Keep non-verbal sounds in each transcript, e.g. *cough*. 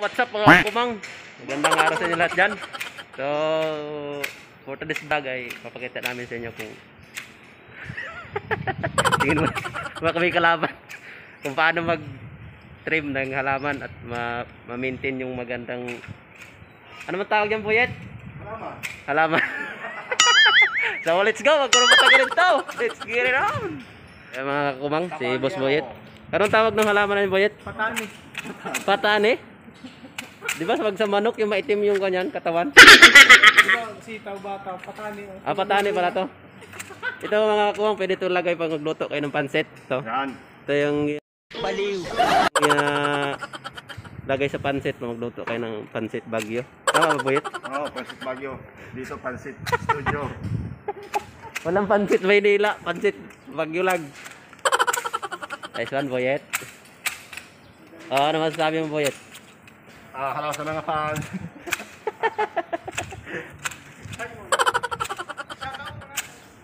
what's up mga kumang? Magandang araw sa inyo lahat dyan. So, for today's vlog ay papakita namin sa inyo kung *laughs* tingin mo mga kami kalaban kung paano mag trim ng halaman at ma- ma-maintain yung magandang ano man tawag yan, Buyet? Salamat. Halaman. *laughs* so, let's go. Wag ko na matagalin to. Let's get it on. Eh, mga kumang, si Boss Boyet. Anong tawag ng halaman na Boyet? Patani. Patane? Di ba pag sa manok yung maitim yung kanyan katawan? *laughs* Diba, sitaw bata, patani. oh. Ah, patane pala to. Ito mga kuwang, pwede ito lagay pag magluto kayo ng pansit. Ito. Yan. Ito yung... Baliw! lagay sa pansit pag magluto kayo ng pansit bagyo. Tama ba, Boyet? Oo, oh, Pansit Bagyo. Dito, Pansit Studio. *laughs* Walang pansit Maynila, pansit bagyo lang. Nice one, Boyet. Oh, ano masasabi mo, Boyet? *laughs* Ah, hello sa mga fans.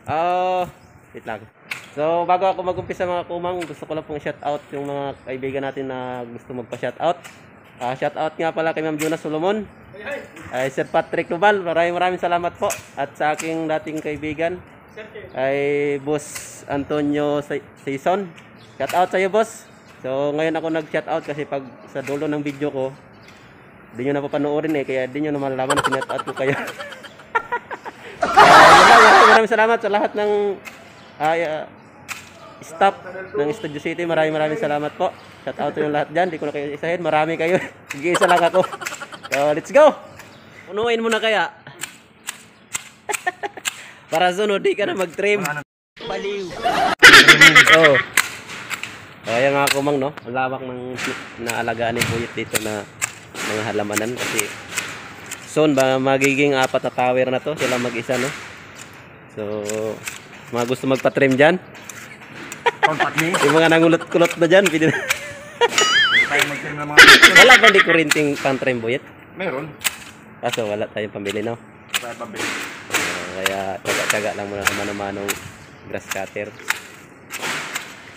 Oh, wait lang. So, bago ako mag-umpisa mga kumang, gusto ko lang pong shout out yung mga kaibigan natin na gusto magpa-shout out. Ah, shout out nga pala kay Ma'am Jonas Solomon. Ay Sir Patrick Lubal, maraming maraming salamat po. At sa aking dating kaibigan ay Boss Antonio Saison. Shout out sa iyo, boss. So, ngayon ako nag-shout out kasi pag sa dulo ng video ko, di nyo na papanoorin eh, kaya di nyo na malalaman na sinat out ko kayo. *laughs* Maraming, salamat sa lahat ng ah, staff ng Studio City. Maraming maraming salamat po. Shout out yung lahat dyan. Di ko na kayo isahin. Marami kayo. *laughs* Sige, isa lang ako. So, let's go! Punuin mo na kaya. *laughs* Para sunod, di ka na mag-trim. Baliw. Oh. Ayan nga kumang, no? Ang lawak ng naalagaan ni Buyit dito na mga halamanan kasi soon ba magiging apat na tower na to sila mag-isa no? So mga gusto magpa-trim dyan. *laughs* Yung mga nangulot-kulot na dyan pwede na. Wala ba di kurinting pang-trim buyet Meron. kaso wala tayong pambili no? Tayo pabili. Ah, kaya tsaga-tsaga lang muna ang mano-manong grass cutter.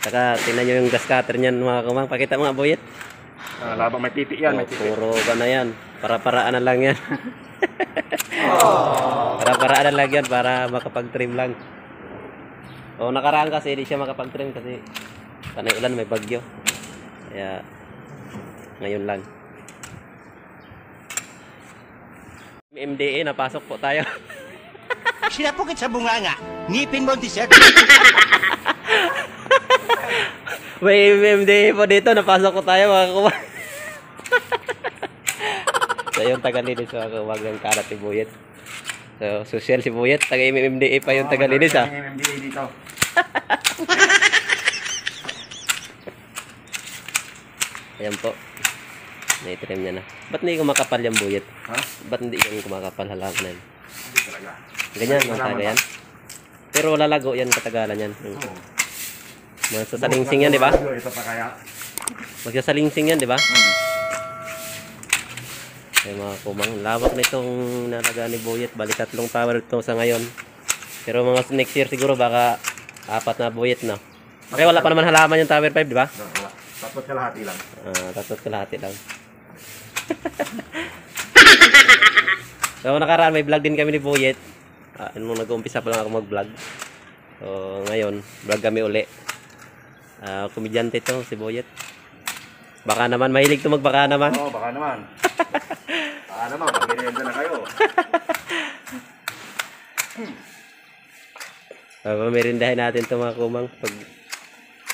Saka tingnan nyo yung grass cutter nyan mga kumang. Pakita mga buyet Ah, labang may titi yan, may Oh, titi. puro ba na yan? Para-paraan na lang yan. Para-paraan na lang yan para makapag-trim lang. O nakaraan kasi hindi siya makapag-trim kasi panay ulan may bagyo. Kaya ngayon lang. MDA, napasok po tayo. Sinapukit sa bunganga. Ngipin mo ang dessert. *laughs* May MDA po dito, napasok ko tayo mga kuwa. *laughs* so yung tagalinis mga kuwag ng karat si Buyet. So social si Buyet, taga MMDA pa yung tagalinis ah. Yung MMDA dito. *laughs* Ayan po. Naitrim niya na. Ba't hindi kumakapal yung Buyet? Ha? Ba't hindi yung kumakapal halaman na yun? Hindi talaga. Ganyan, Halaman taga yan. Pero lalago yan katagalan yan. Oo. Magsasalingsing yan, di ba? Ito pa kaya. Magsasalingsing yan, di ba? Hmm. Ay mga kumang, lawak na itong nalaga ni Boyet. Bali tatlong tower ito sa ngayon. Pero mga next year siguro baka apat na Boyet na. Kaya wala pa naman halaman yung tower 5, di ba? Wala. Tapos kalahati lang. Ah, tatot kalahati lang. *laughs* so nakaraan may vlog din kami ni Boyet. Ah, nung nag-uumpisa pa lang ako mag-vlog. So ngayon, vlog kami uli. Ah, komedyante to si Boyet. Baka naman mahilig to magbaka naman. Oo, baka naman. *laughs* baka naman, pag-merienda na kayo. *laughs* Uh, merindahin natin ito mga kumang pag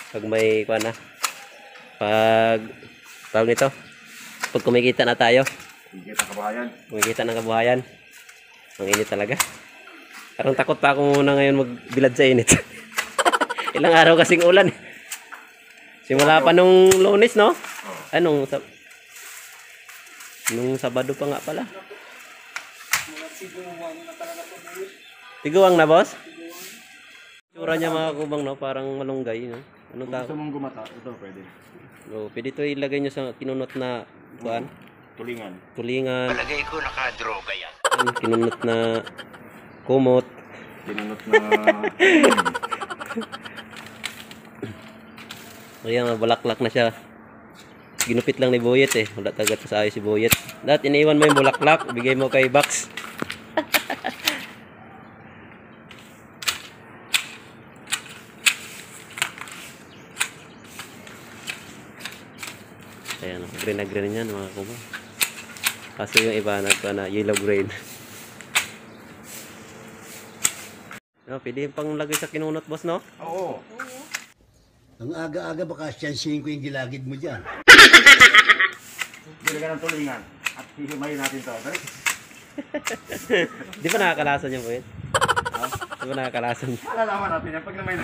pag may kuha na. Pag tawag nito. Pag kumikita na tayo. Higit ang kabahayan. Kumikita ng kabuhayan. Ang init talaga. Parang takot pa ako muna ngayon magbilad sa init. *laughs* Ilang araw kasing ulan. Simula pa nung lunes, no? Anong sa Nung Sabado pa nga pala. Tiguang na, boss? Tsura niya mga kubang, no? Parang malunggay, no? Anong Kung tawag? gusto mong gumata, ito pwede. Oh, pwede ito ilagay niyo sa kinunot na kuan, Tulingan. tulingan, Palagay ko nakadroga yan. kinunot na kumot. Tinanot na... *laughs* Ayan, balaklak na siya. Ginupit lang ni Boyet eh. Wala tagat sa ayos si Boyet. Dahil iniwan mo yung bulaklak, bigay mo kay Bax. *laughs* Ayan, green na green yan mga kuma. Kaso yung iba nagpa na yellow green. *laughs* No, pwede pang lagay sa kinunot boss no? Oo. Ang aga-aga baka siyansihin ko yung gilagid mo dyan. Bili ka ng tulingan. At hihimayin natin to. Dali. *laughs* Di ba nakakalasan yung Boyet? Di ba nakakalasan? Malalaman natin yan pag na may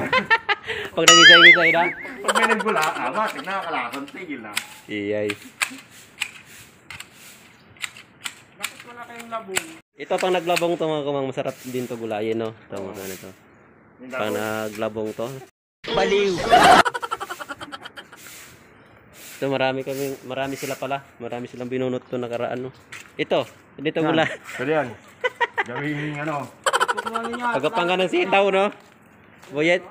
*laughs* Pag nag-isay-isay na? pag may nagbula, ah, bakit nakakalasan? Tigil na. Iyay. Bakit wala kayong labong? Ito pang naglabong to mga kumang masarap din to gulayin no. Ito mga ano to. Yung Pang labong. naglabong to. Baliw! *laughs* Ito marami kami, marami sila pala. Marami silang binunot to nakaraan no. Ito, dito gula. Pwede yan. Gawing ano. Pagapangan ng sitaw no. Boyet.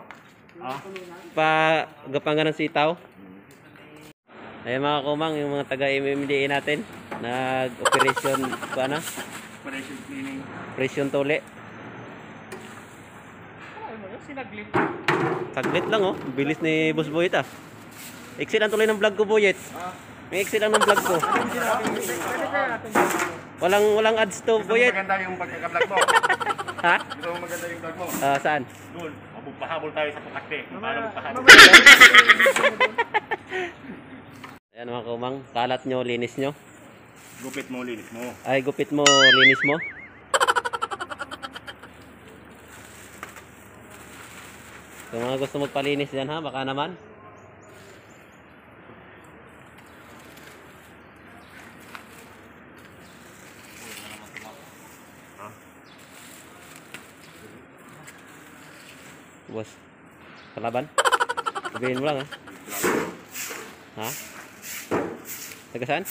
Ah? Pagapangan ng sitaw. Ayan mga kumang, yung mga taga MMDA natin. Nag-operation pa na. Operation cleaning. Operation tole. Saglit lang oh. Bilis ni Boss Boyet ah. Exit ang tuloy ng vlog ko Boyet. May exit lang ng vlog ko. Walang walang ads to Gusto Boyet. maganda yung pagkakablog mo? *laughs* Ha? Gusto mo maganda yung vlog mo? Ah, saan? Doon. Magpahabol tayo sa Pukate. Paano magpahabol? *laughs* Ayan mga kumang, kalat nyo, linis nyo. Gupit mo, linis mo. Ay, gupit mo, linis mo. Kung mga gusto magpalinis dyan ha, baka naman. Boss, kalaban? Sabihin mo lang ha. Ha? Taga saan?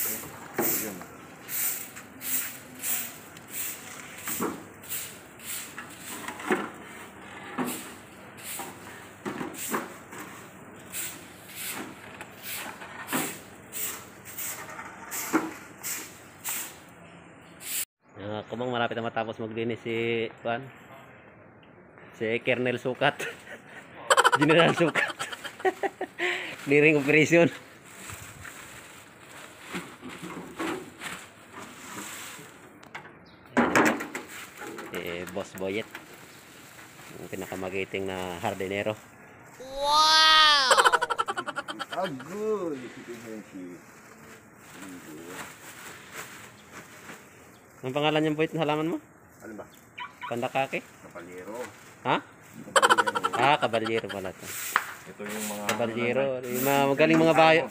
Matapos maglinis si Juan. Si Kernel Sukat. *laughs* General Sukat. *laughs* Clearing operation. Eh, Boss Boyet. Ang pinakamagiting na hardinero. Agul! *laughs* Ang pangalan niyang Boyet na halaman mo? Ano ba? Pandakake? Kapalero. Ha? Kapalero. Ah, kabalyero pala to. Ito yung mga... Kabalyero. Yung mga magaling mga bayo.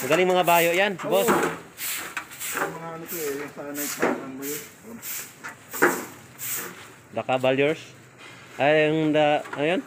Magaling mga bayo yan, boss. Yung mga ano to eh. Yung sa night parang mo yun. The Cavaliers. Ay, yung the, ano yun?